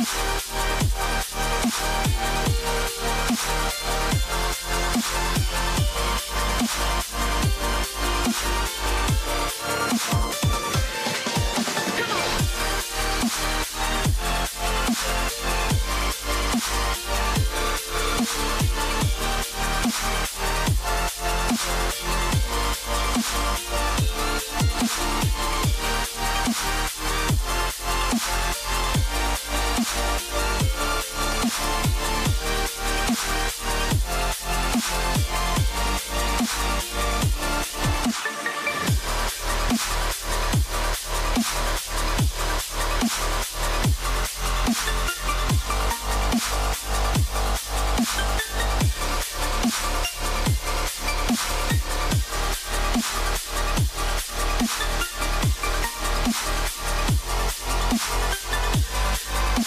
Música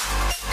Peace.